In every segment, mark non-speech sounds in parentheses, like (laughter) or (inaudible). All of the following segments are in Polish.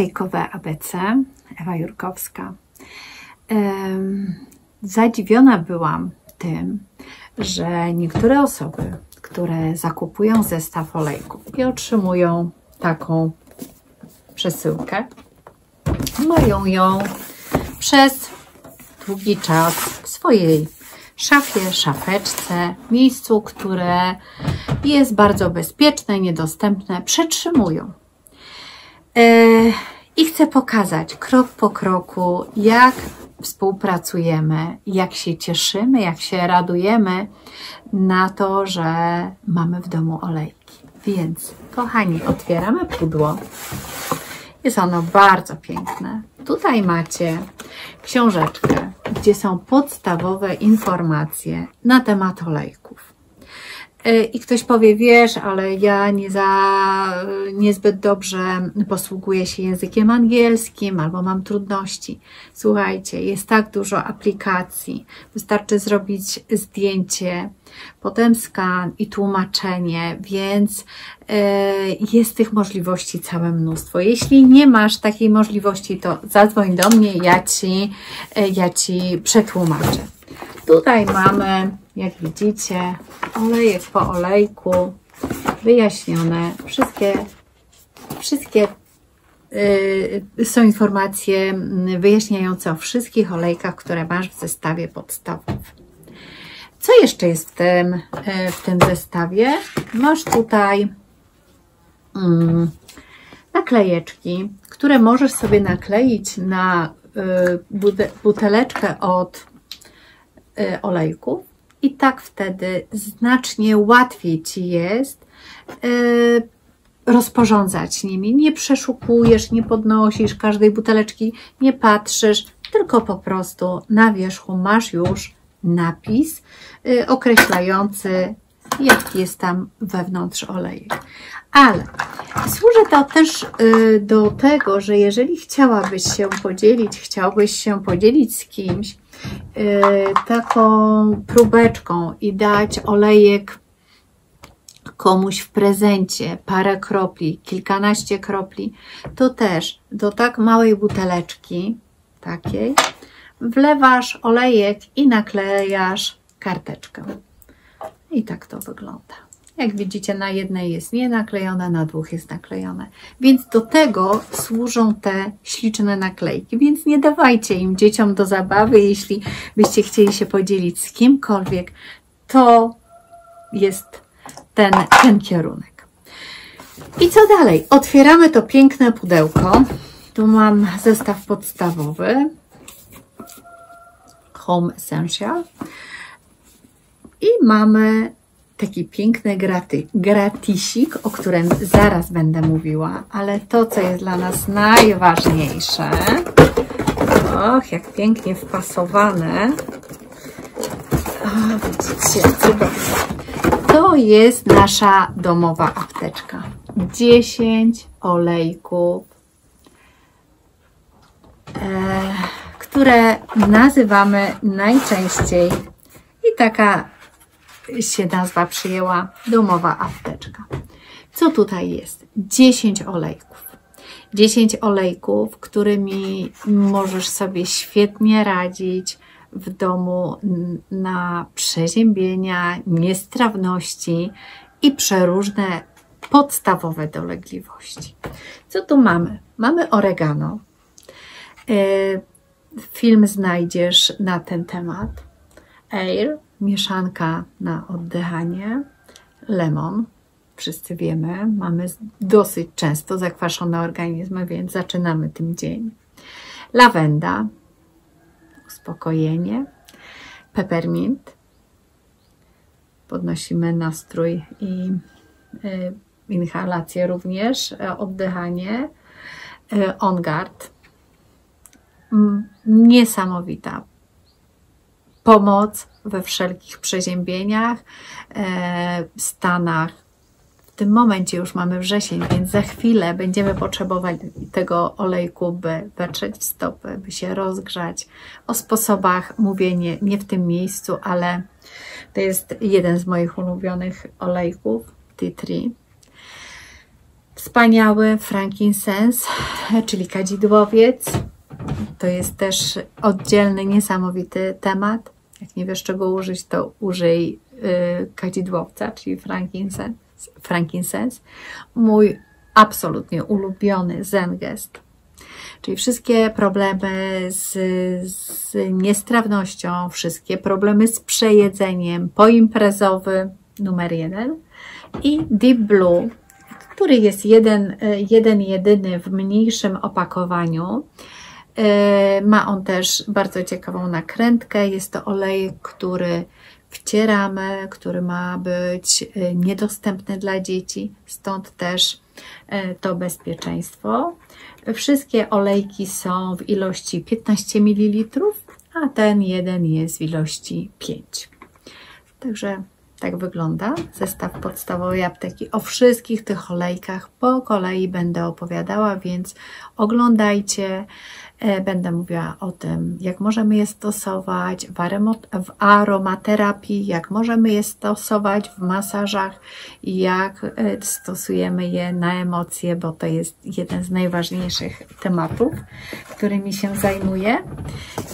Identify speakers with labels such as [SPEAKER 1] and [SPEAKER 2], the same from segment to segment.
[SPEAKER 1] Olejkowe ABC, Ewa Jurkowska. Zadziwiona byłam tym, że niektóre osoby, które zakupują zestaw olejków i otrzymują taką przesyłkę, mają ją przez długi czas w swojej szafie, szafeczce, miejscu, które jest bardzo bezpieczne, niedostępne, przetrzymują. E, I chcę pokazać krok po kroku, jak współpracujemy, jak się cieszymy, jak się radujemy na to, że mamy w domu olejki. Więc, kochani, otwieramy pudło. Jest ono bardzo piękne. Tutaj macie książeczkę, gdzie są podstawowe informacje na temat olejków. E, I ktoś powie, wiesz, ale ja nie za, niezbyt dobrze posługuję się językiem angielskim albo mam trudności. Słuchajcie, jest tak dużo aplikacji. Wystarczy zrobić zdjęcie, potem skan i tłumaczenie, więc e, jest tych możliwości całe mnóstwo. Jeśli nie masz takiej możliwości, to zadzwoń do mnie, ja Ci, e, ja ci przetłumaczę. Tutaj mamy, jak widzicie, olejek po olejku, wyjaśnione wszystkie, wszystkie yy, są informacje wyjaśniające o wszystkich olejkach, które masz w zestawie podstawowym. Co jeszcze jest w tym, yy, w tym zestawie? Masz tutaj yy, naklejeczki, które możesz sobie nakleić na yy, buteleczkę od Y, olejków i tak wtedy znacznie łatwiej Ci jest y, rozporządzać nimi. Nie przeszukujesz, nie podnosisz każdej buteleczki, nie patrzysz, tylko po prostu na wierzchu masz już napis y, określający, jaki jest tam wewnątrz olejek. Ale służy to też do tego, że jeżeli chciałabyś się podzielić, chciałbyś się podzielić z kimś taką próbeczką i dać olejek komuś w prezencie, parę kropli, kilkanaście kropli, to też do tak małej buteleczki, takiej, wlewasz olejek i naklejasz karteczkę. I tak to wygląda. Jak widzicie, na jednej jest nie naklejone, na dwóch jest naklejone. Więc do tego służą te śliczne naklejki. Więc nie dawajcie im dzieciom do zabawy, jeśli byście chcieli się podzielić z kimkolwiek, to jest ten, ten kierunek. I co dalej? Otwieramy to piękne pudełko. Tu mam zestaw podstawowy. Home Essential. I mamy taki piękny graty, gratisik, o którym zaraz będę mówiła, ale to, co jest dla nas najważniejsze, och, jak pięknie wpasowane, o, widzicie, to jest nasza domowa apteczka. 10 olejków, e, które nazywamy najczęściej i taka się nazwa przyjęła domowa apteczka. Co tutaj jest? 10 olejków. 10 olejków, którymi możesz sobie świetnie radzić w domu na przeziębienia, niestrawności i przeróżne podstawowe dolegliwości. Co tu mamy? Mamy oregano. E, film znajdziesz na ten temat. Air, mieszanka na oddychanie, lemon. Wszyscy wiemy, mamy dosyć często zakwaszone organizmy, więc zaczynamy tym dzień. Lawenda, uspokojenie, peppermint, podnosimy nastrój i y, inhalację również, e, oddychanie, y, on guard. Niesamowita pomoc we wszelkich przeziębieniach, e, stanach. W tym momencie już mamy wrzesień, więc za chwilę będziemy potrzebować tego olejku, by wetrzeć stopy, by się rozgrzać. O sposobach mówię nie, nie w tym miejscu, ale to jest jeden z moich ulubionych olejków, tea tree. Wspaniały frankincense, czyli kadzidłowiec. To jest też oddzielny, niesamowity temat. Jak nie wiesz czego użyć, to użyj y, kadzidłowca, czyli frankincense. frankincense. Mój absolutnie ulubiony zen gest. Czyli wszystkie problemy z, z niestrawnością, wszystkie problemy z przejedzeniem, poimprezowy numer jeden i Deep Blue, który jest jeden, jeden jedyny w mniejszym opakowaniu. E, ma on też bardzo ciekawą nakrętkę. Jest to olej, który wcieramy, który ma być e, niedostępny dla dzieci, stąd też e, to bezpieczeństwo. Wszystkie olejki są w ilości 15 ml, a ten jeden jest w ilości 5. Także tak wygląda zestaw podstawowej apteki. O wszystkich tych olejkach po kolei będę opowiadała, więc oglądajcie. E, będę mówiła o tym, jak możemy je stosować w aromaterapii, jak możemy je stosować w masażach jak e, stosujemy je na emocje, bo to jest jeden z najważniejszych tematów, którymi się zajmuję.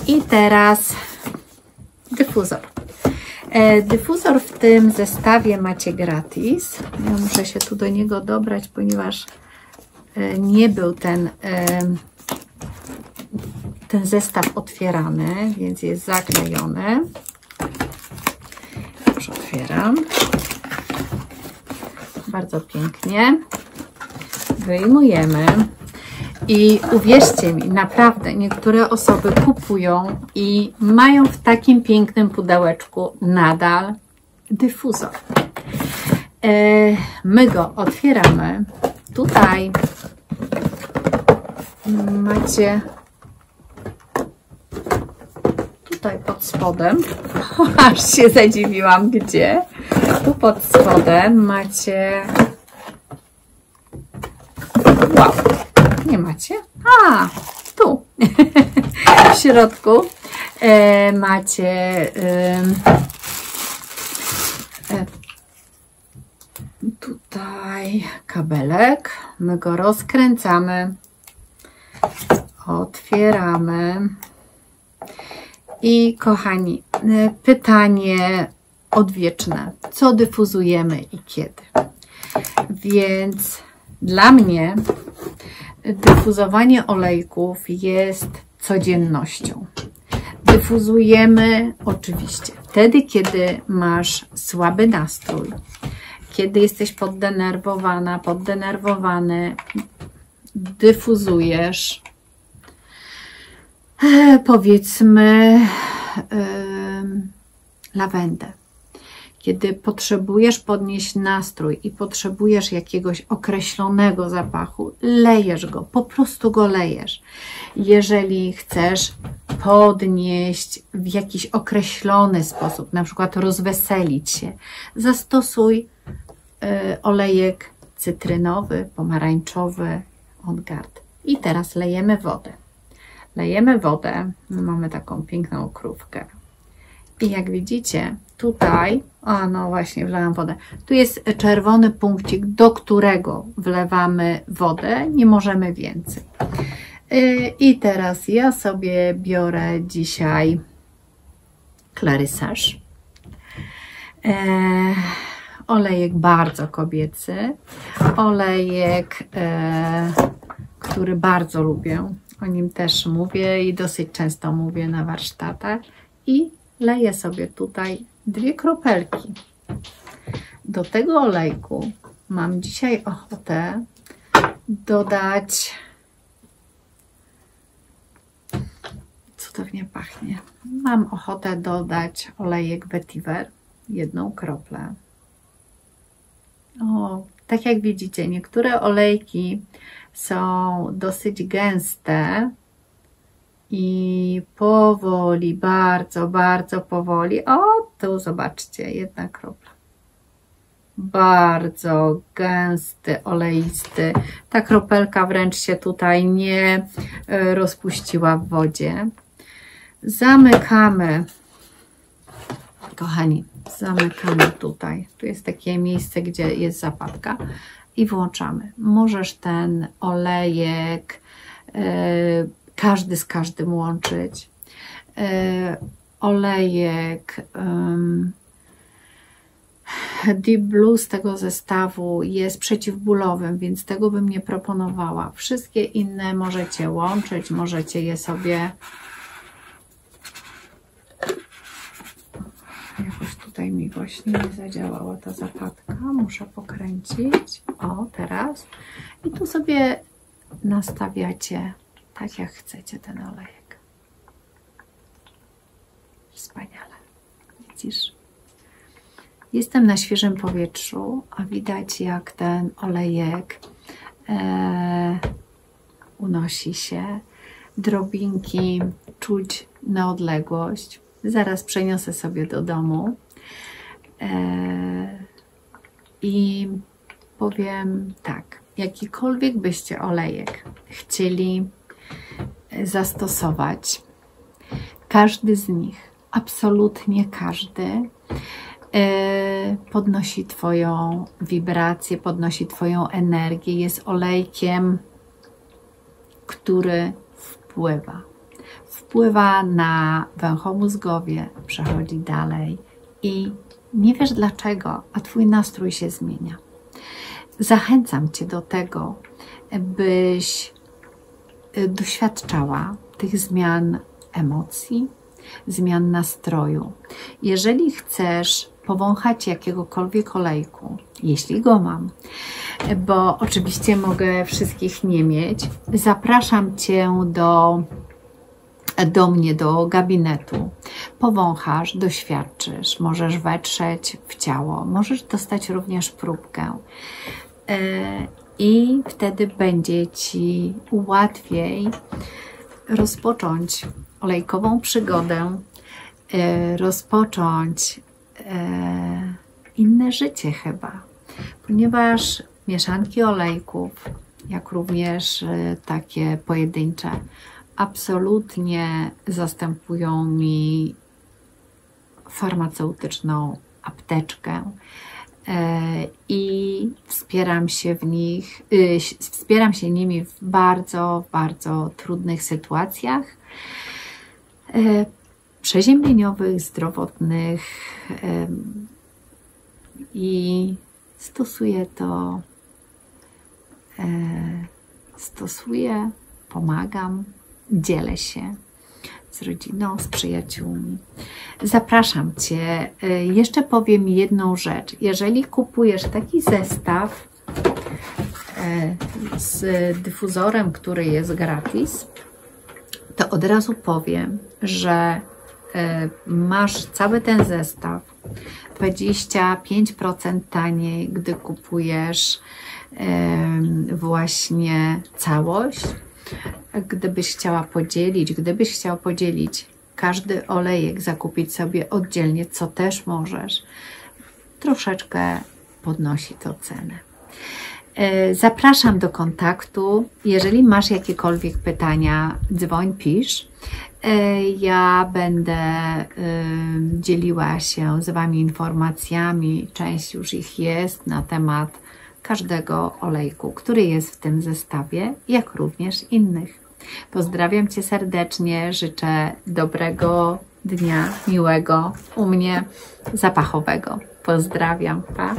[SPEAKER 1] I teraz dyfuzor. E, dyfuzor w tym zestawie macie gratis. Ja muszę się tu do niego dobrać, ponieważ nie był ten ten zestaw otwierany, więc jest zaklejony. Już otwieram. Bardzo pięknie. Wyjmujemy. I uwierzcie mi, naprawdę niektóre osoby kupują i mają w takim pięknym pudełeczku nadal dyfuzor. E, my go otwieramy. Tutaj macie tutaj pod spodem, (laughs) aż się zadziwiłam gdzie, tu pod spodem macie, wow, nie macie? A, tu, (laughs) w środku e, macie e, tutaj kabelek, my go rozkręcamy, otwieramy, i kochani, y, pytanie odwieczne. Co dyfuzujemy i kiedy? Więc dla mnie dyfuzowanie olejków jest codziennością. Dyfuzujemy oczywiście wtedy, kiedy masz słaby nastrój, kiedy jesteś poddenerwowana, poddenerwowany, dyfuzujesz powiedzmy lawendę. Kiedy potrzebujesz podnieść nastrój i potrzebujesz jakiegoś określonego zapachu, lejesz go, po prostu go lejesz. Jeżeli chcesz podnieść w jakiś określony sposób, na przykład rozweselić się, zastosuj e, olejek cytrynowy, pomarańczowy, on guard. I teraz lejemy wodę. Lejemy wodę, mamy taką piękną krówkę. I jak widzicie, tutaj, a no właśnie, wlewam wodę. Tu jest czerwony punkcik, do którego wlewamy wodę, nie możemy więcej. Y, I teraz ja sobie biorę dzisiaj klarysaż. E, olejek bardzo kobiecy, olejek, e, który bardzo lubię o nim też mówię i dosyć często mówię na warsztatach. I leję sobie tutaj dwie kropelki. Do tego olejku mam dzisiaj ochotę dodać cudownie pachnie. Mam ochotę dodać olejek vetiver, jedną kroplę. O, tak jak widzicie, niektóre olejki są dosyć gęste i powoli, bardzo, bardzo powoli. O, tu zobaczcie, jedna kropla. Bardzo gęsty, oleisty. Ta kropelka wręcz się tutaj nie e, rozpuściła w wodzie. Zamykamy, kochani, zamykamy tutaj. Tu jest takie miejsce, gdzie jest zapadka i włączamy. Możesz ten olejek e, każdy z każdym łączyć. E, olejek Deep Blue z tego zestawu jest przeciwbólowym, więc tego bym nie proponowała. Wszystkie inne możecie łączyć, możecie je sobie jakoś tutaj mi właśnie nie zadziałała ta zapadka. Muszę pokręcić. O, teraz. I tu sobie nastawiacie tak, jak chcecie ten olejek. Wspaniale. Widzisz? Jestem na świeżym powietrzu, a widać jak ten olejek e, unosi się. Drobinki czuć na odległość. Zaraz przeniosę sobie do domu i powiem tak. Jakikolwiek byście olejek chcieli zastosować, każdy z nich, absolutnie każdy, E, podnosi Twoją wibrację, podnosi Twoją energię, jest olejkiem, który wpływa. Wpływa na węchomózgowie, przechodzi dalej i nie wiesz dlaczego, a Twój nastrój się zmienia. Zachęcam Cię do tego, byś e, doświadczała tych zmian emocji, zmian nastroju. Jeżeli chcesz powąchać jakiegokolwiek olejku, jeśli go mam, bo oczywiście mogę wszystkich nie mieć, zapraszam Cię do, do mnie, do gabinetu. Powąchasz, doświadczysz, możesz wetrzeć w ciało, możesz dostać również próbkę. E, I wtedy będzie Ci łatwiej rozpocząć olejkową przygodę, e, rozpocząć e, inne życie chyba, ponieważ mieszanki olejków, jak również takie pojedyncze, absolutnie zastępują mi farmaceutyczną apteczkę i wspieram się w nich, wspieram się nimi w bardzo, bardzo trudnych sytuacjach przeziębieniowych, zdrowotnych i stosuję to, e, stosuję, pomagam, dzielę się z rodziną, z przyjaciółmi. Zapraszam Cię. E, jeszcze powiem jedną rzecz. Jeżeli kupujesz taki zestaw e, z dyfuzorem, który jest gratis, to od razu powiem, że E, masz cały ten zestaw 25% taniej, gdy kupujesz właśnie całość. Gdybyś chciała podzielić, gdybyś chciał podzielić każdy olejek, zakupić sobie oddzielnie, co też możesz, troszeczkę podnosi to cenę. E, zapraszam do kontaktu. Jeżeli masz jakiekolwiek pytania, dzwoń, pisz. E, ja będę dzieliła się z Wami informacjami, część już ich jest na temat każdego olejku, który jest w tym zestawie, jak również innych. Pozdrawiam Cię serdecznie, życzę dobrego dnia, miłego u mnie zapachowego. Pozdrawiam, pa!